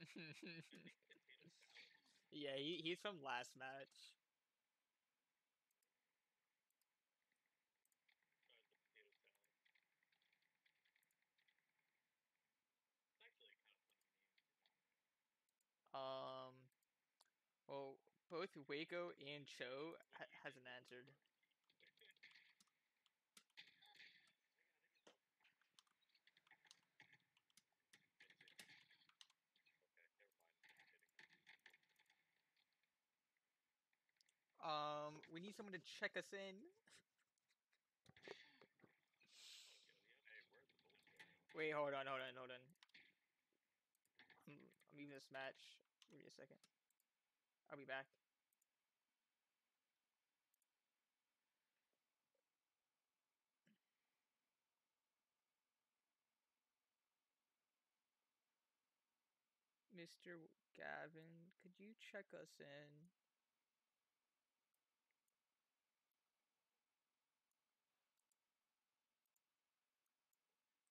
yeah, he, he's from last match. Um, well, both Waco and Cho ha hasn't answered. Um, we need someone to check us in. Wait, hold on, hold on, hold on. I'm, I'm leaving this match. Give me a second. I'll be back. Mr. Gavin, could you check us in?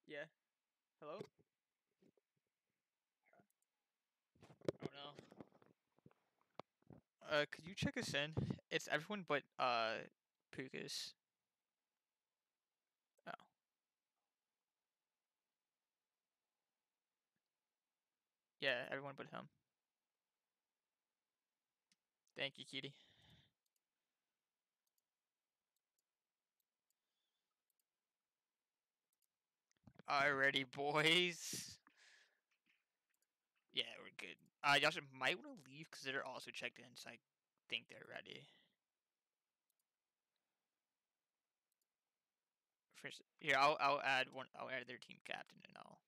Yeah. Hello? Oh no. Uh, could you check us in? It's everyone but uh Pukas. Oh. Yeah, everyone but him. Thank you, Kitty. Alrighty, boys. Yeah, we're good. Uh, y'all might want to leave because they're also checked in, so I think they're ready. First, here, I'll I'll add one. I'll add their team captain and all.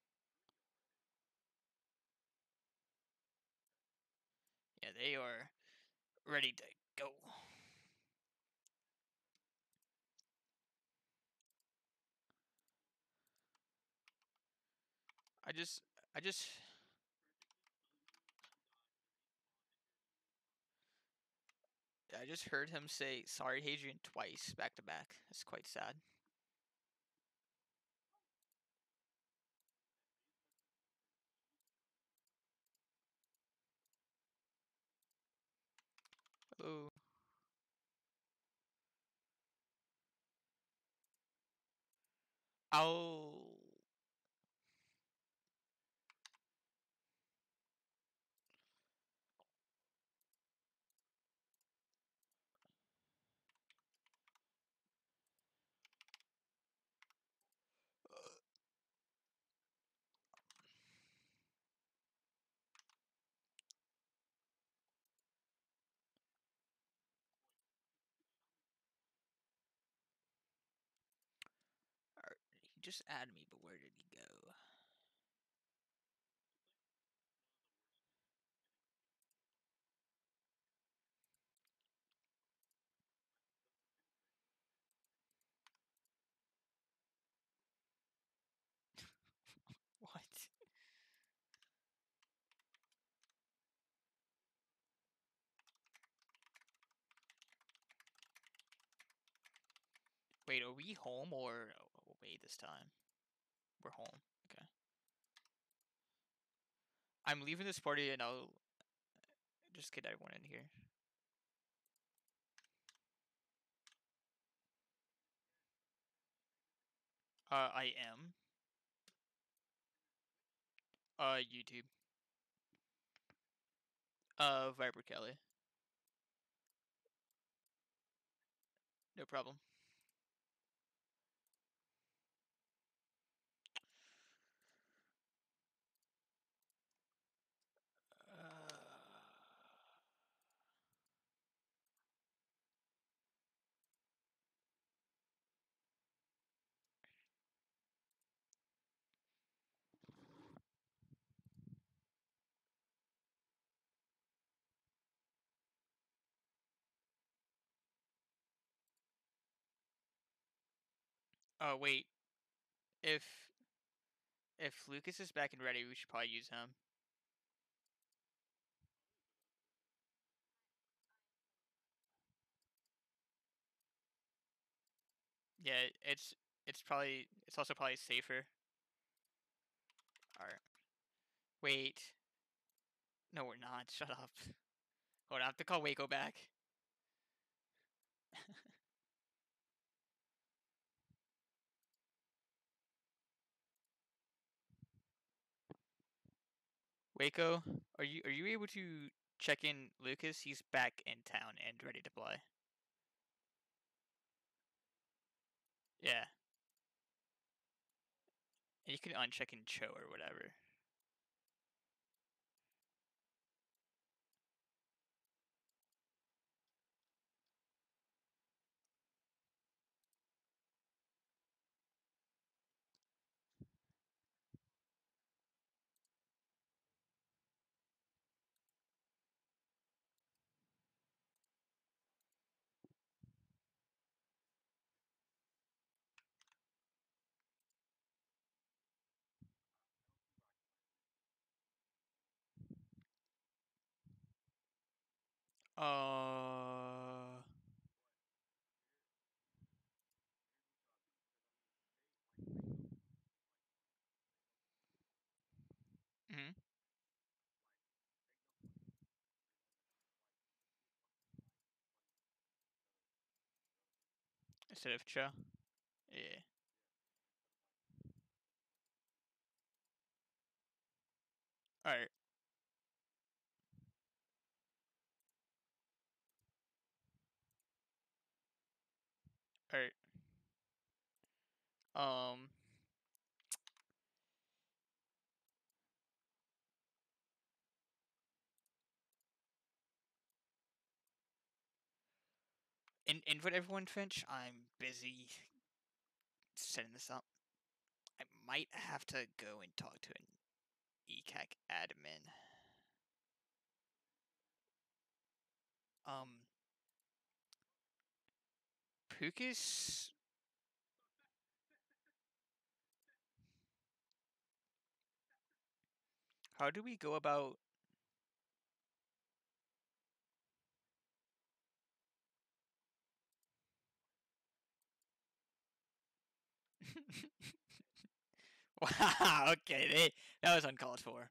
Yeah, they are ready to go. I just, I just. I just heard him say sorry, Hadrian, twice back to back. It's quite sad. Hello. I'll. Just added me, but where did he go? what? Wait, are we home or away this time? We're home. Okay. I'm leaving this party and I'll just get everyone in here. Uh, I am. Uh, YouTube. Uh, Viper Kelly. No problem. Oh wait, if if Lucas is back and ready, we should probably use him. Yeah, it's it's probably it's also probably safer. Alright. Wait. No, we're not. Shut up. Hold on, I have to call Waco back. Waco, are you are you able to check in Lucas? He's back in town and ready to play. Yeah. And you can uncheck in Cho or whatever. Uh. mhm. Instead of Cho. Yeah. Alright. Alright. Um. In invite everyone, Finch. I'm busy setting this up. I might have to go and talk to an ECAC admin. Um. Pukus. How do we go about Wow, okay, they, that was uncalled for.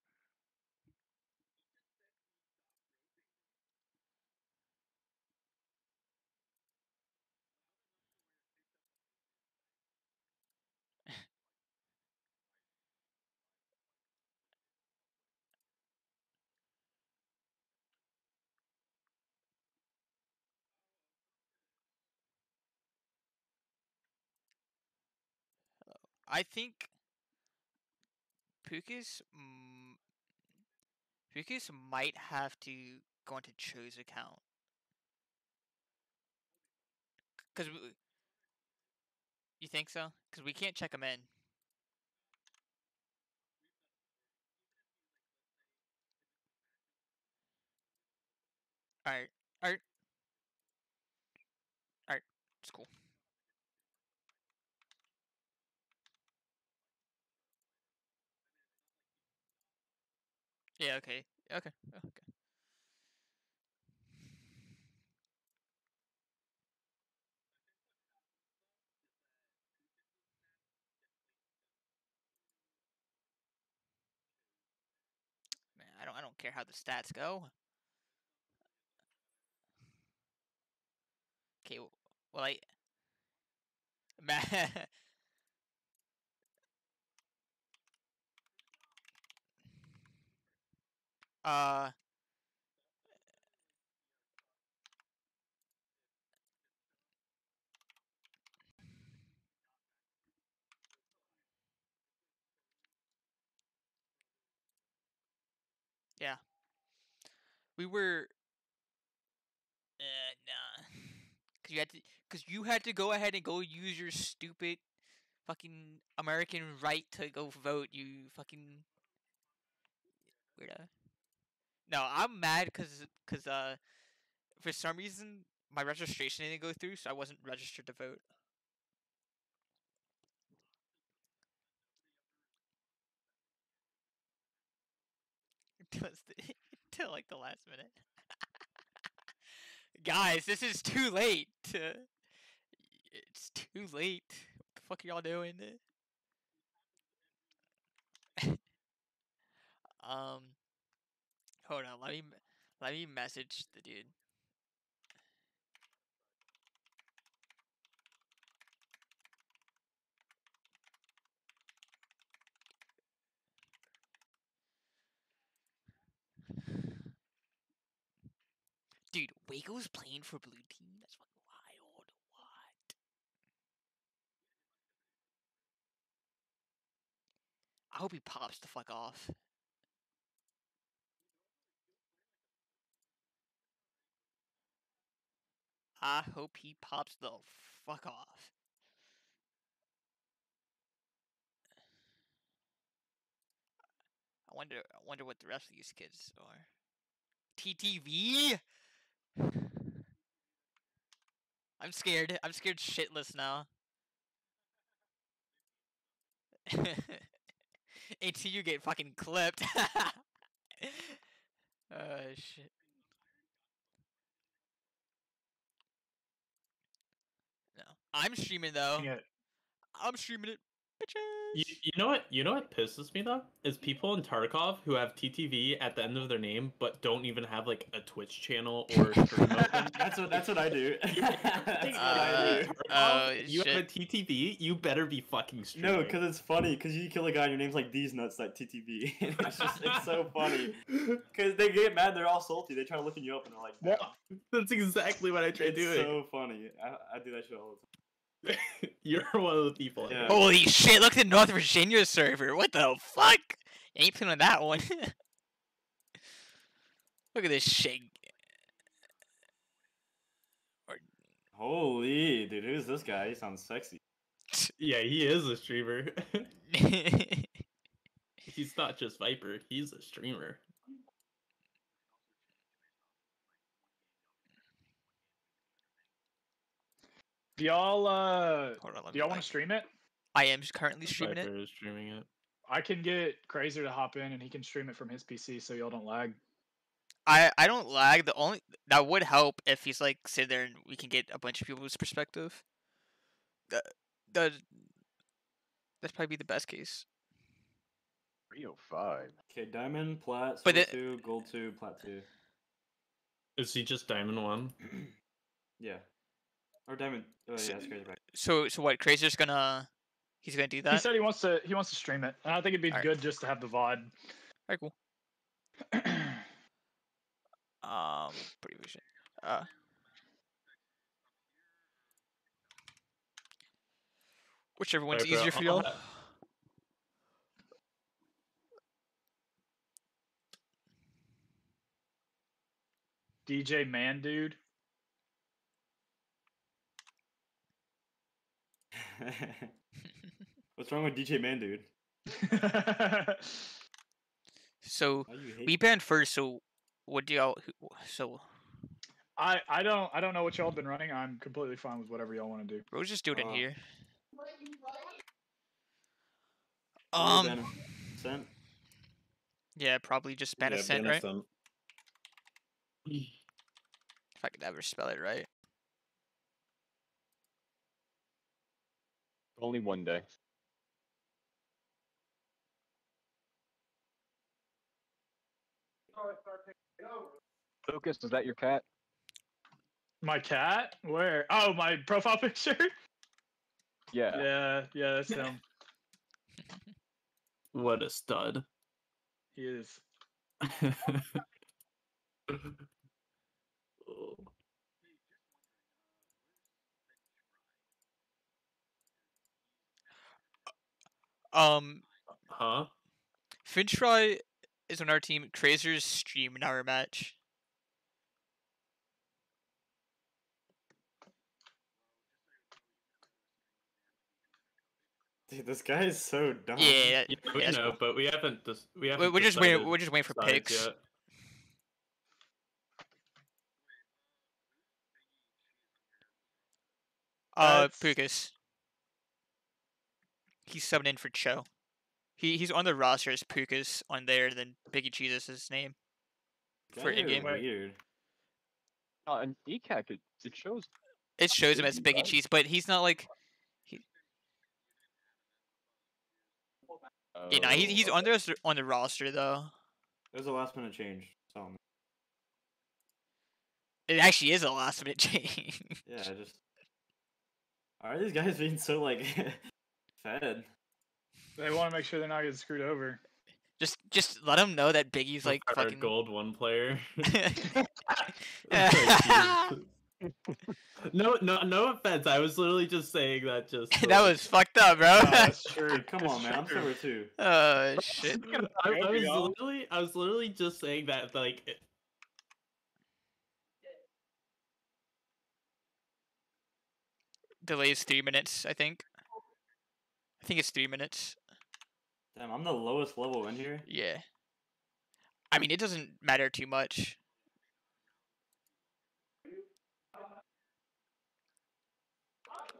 I think Pukus mm, Pukus might have to go into Cho's account. Cause we, you think so? Cause we can't check him in. All right, all right, all right. It's cool. Yeah. Okay. Okay. Oh, okay. Man, I don't. I don't care how the stats go. Okay. Well, I. uh. Yeah. We were. Uh, nah. Cause you had to. Cause you had to go ahead and go use your stupid, fucking American right to go vote. You fucking weirdo. No, I'm mad cause cause uh, for some reason my registration didn't go through, so I wasn't registered to vote. Until, like the last minute. Guys, this is too late. It's too late. What the fuck are y'all doing? um, Hold on, let me let me message the dude. Dude, Waco's playing for blue team. That's fucking wild. What? I hope he pops the fuck off. I hope he pops the fuck off. I wonder I wonder what the rest of these kids are. TTV? I'm scared. I'm scared shitless now. You get fucking clipped. uh shit. No. I'm streaming though. Yeah. I'm streaming it. Bitches. You, you know what? You know what pisses me though is people in Tarkov who have TTV at the end of their name but don't even have like a Twitch channel or stream. That's what that's what I do. that's what Uh, I do. Tarkov, oh, you have a shit. TTV, you better be fucking streaming. No, because it's funny. Because you kill a guy and your name's like these nuts like TTV. it's just it's so funny. Because they get mad, they're all salty. They try to looking you up and they're like, Yeah. That's exactly what I try it's doing. so funny. I, I do that shit all the time. You're one of the people. Yeah. Holy shit, look at the North Virginia server. What the fuck? You ain't playing on that one. look at this shit. Holy dude, who's this guy? He sounds sexy. Yeah, he is a streamer. he's not just Viper, he's a streamer. Do y'all uh Hold on, let do me y'all want like- to stream it? I am currently streaming Viper it. is streaming it. I can get Crazer to hop in and he can stream it from his PC so y'all don't lag. I I don't lag. The only that would help if he's like sit there and we can get a bunch of people's perspective. That that that's probably be the best case. 305. Okay, diamond, plat, But silver it- two, gold two, plat two. Is he just Diamond One? yeah. Or diamond. Oh So- yeah, that's crazy. Right. So so what? Crazer's gonna he's gonna do that. He said he wants to he wants to stream it. And I think it'd be Alright. good just to have the VOD. Alright, cool. Um, pretty vision. Uh. Whichever one's Viper, easier for y'all. DJ Man Dude. What's wrong with DJ Man, dude? So Why we banned first. So what do y'all? So I I don't I don't know what y'all have been running. I'm completely fine with whatever y'all want to do. we'll just do it in Uh, here. Um. Venom. Sent. Yeah, probably just ban a Yeah, scent, ban right? If I could ever spell it right. Only one day. Focus, is that your cat? My cat? Where? Oh, my profile picture? Yeah. yeah, yeah, that's him. What a stud. He is. Oh. Um, huh? Finch Fry is on our team. Crazer's streaming our match. Dude, this guy is so dumb. Yeah, Yeah, we that's know, but we haven't. Dis- we haven't. we're just waiting. We're just waiting for picks. yet. Uh, Pukas. He's subbing in for Cho. He he's on the roster as Pukas on there. Then Biggie Cheese is his name. Guys for in-game. Weird. Uh, and ECAC, it, it shows. It shows him as Biggie Biggie does? Cheese, but he's not like. You know, he's he's Oh, on the on the roster though. It was a last minute change. Oh, man. It actually is a last minute change. Yeah, I just. Why are these guys being so like fed? They want to make sure they're not getting screwed over. just just let them know that Biggie's like Our fucking. gold one player. no, no, no offense. I was literally just saying that. Just to, like- was fucked up, bro. Oh, that's true. Come That's on, man. I'm true. silver too. oh shit. I, I was literally, I was literally just saying that, like, it- Delays three minutes, I think. I think it's three minutes. Damn, I'm the lowest level in here. Yeah. I mean, it doesn't matter too much.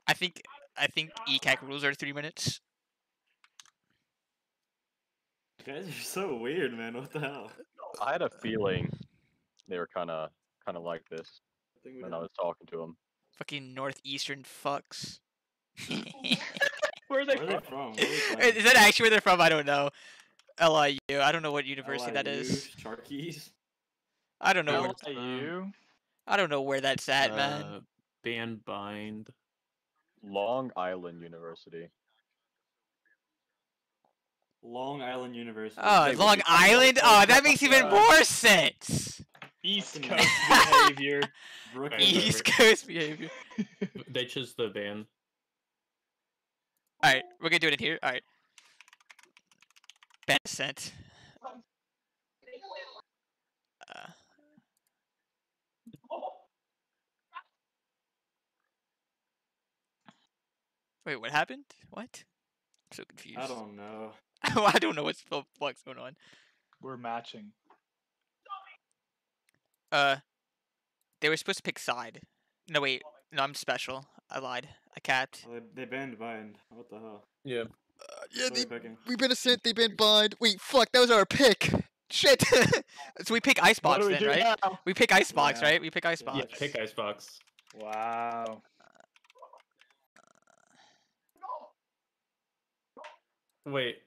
I think I think ECAC rules are three minutes. You guys are so weird, man. What the hell? I had a feeling they were kind of kind of like this when I was talking to them. Fucking northeastern fucks. Where are they Where are they from? from? Where are they is that actually where they're from? I don't know. LIU. I don't know what university that LIU, is. Sharkies. I don't know. Where, LIU. I don't know where that's at, man. uh, band bind. Long Island University. Long Island University. Oh, Hey, Long would Island. Oh, that makes even Uh, more sense. East Coast behavior. Brooklyn. Hey, East Coast behavior. They chose the band. All right, we're gonna do it in here. All right. Bad sent. Uh, wait, what happened? What? I'm so confused. I don't know. I don't know what's the fuck's going on. We're matching. Uh, they were supposed to pick side. No, wait. No, I'm special. I lied. I capped. Well, they, they banned bind. What the hell? Yeah. Uh, yeah, What are we picking? we've been a sent. They've been blind. Wait, fuck. That was our pick. Shit. so we pick Icebox we then, right? now? We pick Icebox, Yeah. right? We pick Icebox. Yeah, pick Icebox. Wow. Wait.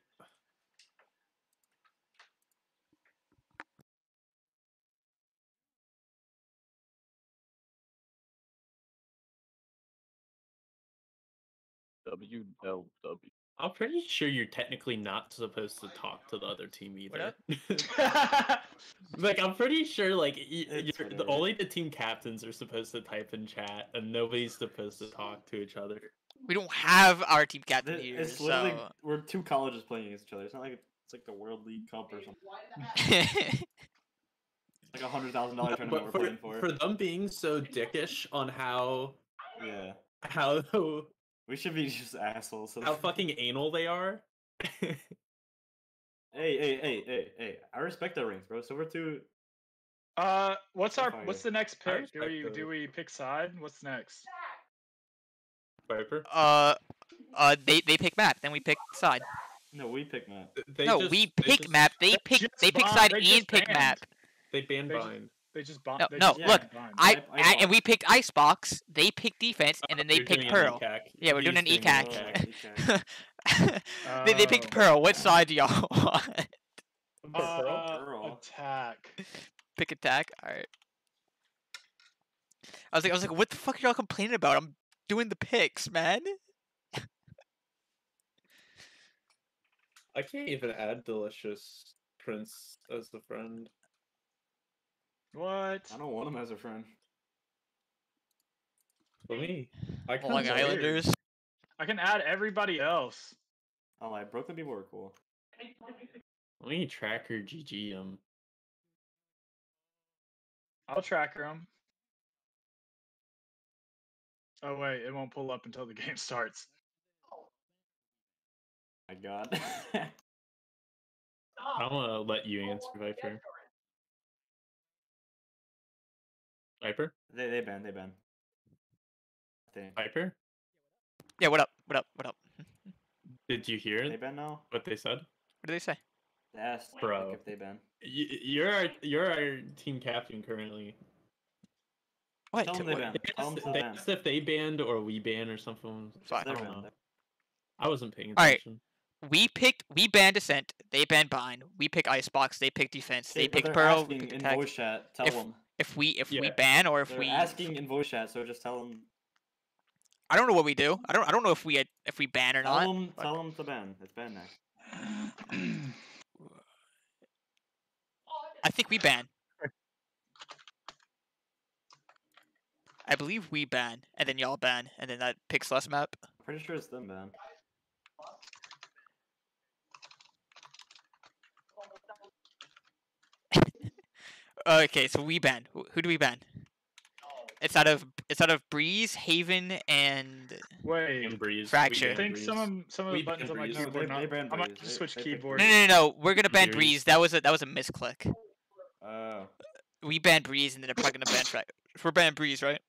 WLW. I'm pretty sure you're technically not supposed to talk to the other team either. like I'm pretty sure like you're, the, only the team captains are supposed to type in chat and nobody's supposed to talk to each other. We don't have our team captain Th- here, It's literally so. we're two colleges playing against each other. It's not like it's like the World League Cup or something. It's like a hundred thousand dollar tournament we're But playing for, for. for them being so dickish on how Yeah, how we should be just assholes. how fucking anal they are. Hey, hey, hey, hey, hey! I respect our rings, bro. So we're two. Uh, what's our what's the next pick? Do we do we pick side? What's next? Viper. uh, uh, they they pick map, then we pick side. No, we pick Matt. They no, just- we pick just- map. They they pick they pick bond- side they and just pick banned. map. They ban bind. They just bond. No, they no, just look. I, I- I I- and we picked Icebox. They pick defense, and then they You're pick Pearl. Yeah, we're doing He's an doing an ECAC. ECAC. they they picked Oh. Pearl. What side do y'all want? Uh, Pearl. attack. pick attack. All right. I was like, I was like, what the fuck are y'all complaining about? I'm doing the picks, man. I can't even add delicious Prince as a friend. What? I don't want him as a friend. For me, I Long kinda weird. Islanders. I can add everybody else. Oh I like Brooklyn people are cool. Let me tracker GG him. Um. I'll tracker him. Oh wait, it won't pull up until the game starts. Oh My God. I'm gonna let you answer Viper. Viper? they they ban they ban. I Viper? Yeah. What up? What up? What up? Did you hear they ban now. what they said? What do they say? They asked like, Bro. if they ban. Y- You're our, you're our team captain currently. What? Tell 'em What- they ban. They Tell 'em asked, they ban. asked if they banned or we ban or something. Fine. I don't know. I wasn't paying attention. Alright. we picked we banned Ascent, they banned Bind. We pick Icebox, they pick Defense. They Okay, but pick they're Pearl, we asking pick in Attack. voice chat. Tell If- them. If we if we ban or if They're we asking in voice chat, so just tell them. I don't know what we do. I don't I don't know if we if we ban or Tell not. them. but- Tell them to ban. It's ban next. I think we ban. I believe we ban, and then y'all ban, and then that picks less map. Pretty sure it's them ban. Okay, so we ban. Wh- Who do we ban? Oh. It's out of it's out of Breeze, Haven, and Wait. And Breeze. Fracture. I think Breeze. some of 'em- some of the We buttons on my Breeze. keyboard. They- not- they I might Breeze. just They- switch they keyboard. no, no, no, no. We're gonna ban Breeze. Breeze. That was a that was a misclick. Oh. We ban Breeze, and then they're probably gonna ban Frac. We're banning Breeze, right?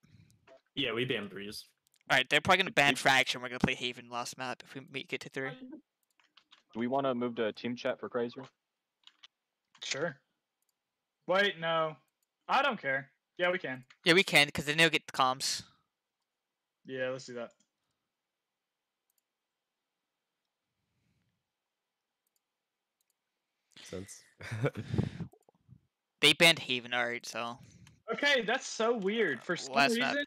Yeah, we ban Breeze. All right, they're probably gonna ban Fracture. We're gonna play Haven last map if we make it to three. Do we want to move to team chat for Crazer? Sure. Wait, no. I don't care. Yeah, we can. Yeah, we can, because then they'll get the comms. Yeah, let's do that. Sense. They banned Haven, alright, so Okay, that's so weird. For some last reason,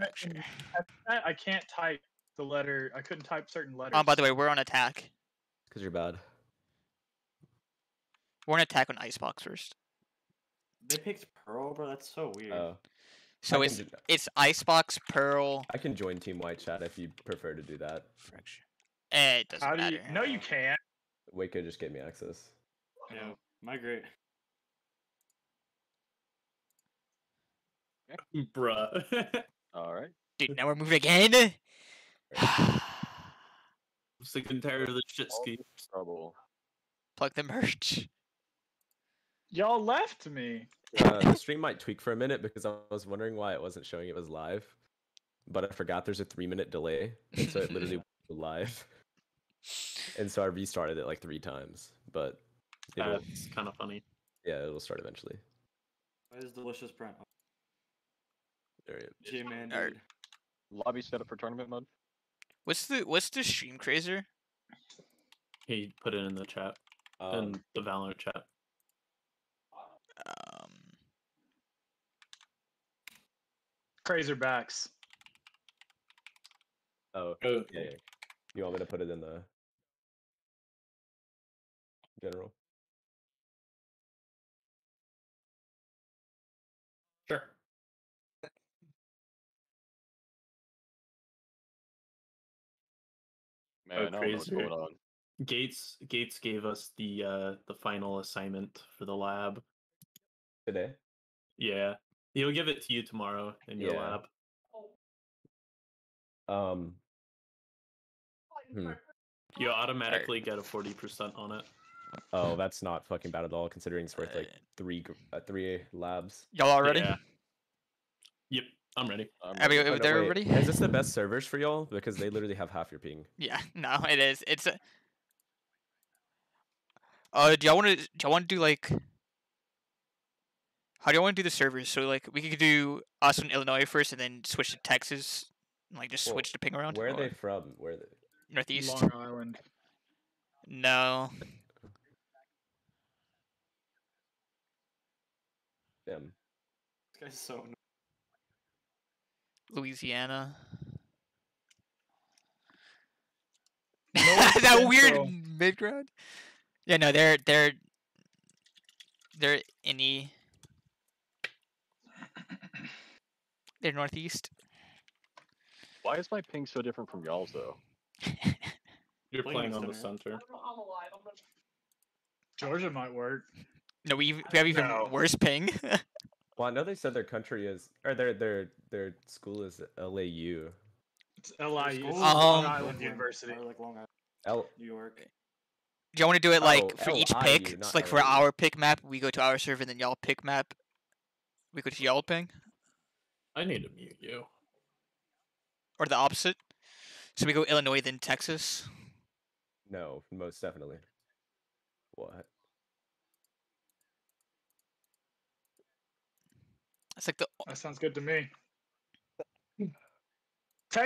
I can't- I can't type the letter. I couldn't type certain letters. Oh, by the way, we're on attack. Because you're bad. We're on attack on Icebox first. They picked Pearl, bro. That's so weird. Oh. So I it's can, it's Icebox, Pearl, I can join Team White Chat if you prefer to do that. Fracture. Eh, it doesn't How do matter. you? No, you can't. Waco just gave me access. Yeah. Migrate. Bruh. All right. Dude, now we're moving again. I'm sick and tired of this shit All ski. Trouble. Plug the merch. Y'all left me. Uh, the stream might tweak for a minute because I was wondering why it wasn't showing it was live. But I forgot there's a three minute delay. And so it literally went live. And so I restarted it like three times. But it'll, That's kind of funny. yeah, it'll start eventually. Why is delicious Brent? Oh, There you J man, Alright. Lobby set up for tournament mode. What's the what's the stream crazer? He put it in the chat, Um, in the Valorant chat. Um, Crazerbacks. oh, Oh, yeah, yeah. You want me to put it in the general? Sure. Man, Oh, I don't know what's crazy. going on. Gates Gates gave us the uh the final assignment for the lab. Today? Yeah. He'll give it to you tomorrow in your Yeah. lab. Um, hmm. You automatically get a 40% on it. Oh, that's not fucking bad at all, considering it's worth like three uh, three labs. y'all all ready? Yeah. Yep, I'm ready. I'm Are we, ready. Are no, wait, ready? Is this the best servers for y'all? Because they literally have half your ping. Yeah, no, it is. It's a. Uh, do y'all want to? Do y'all want to do like? How do y'all want to do the servers? So like, we could do us in Illinois first, and then switch to Texas, and, like just Well, switch the ping around. Where are they from? Where are they? Northeast. Long Island. No. Them. This guy's so. annoying. Louisiana. North that weird Central. mid ground. Yeah, no, they're they're they're in the they're northeast. Why is my ping so different from y'all's though? You're Playing playing on the center. center. Georgia might work. No, we we have even No. worse ping. Well, I know they said their country is, or their their their school is LAU. It's LIU. School Um, Long Brooklyn, Island University. Or like Long Island, L. New York. Do y'all want to do it like Oh, for each pick? It's not like for our pick map, we go to our server, and then y'all pick map. We go to y'all ping, I need to mute you. or the opposite. So we go Illinois, then Texas. No, most definitely. What? It's like the That sounds good to me.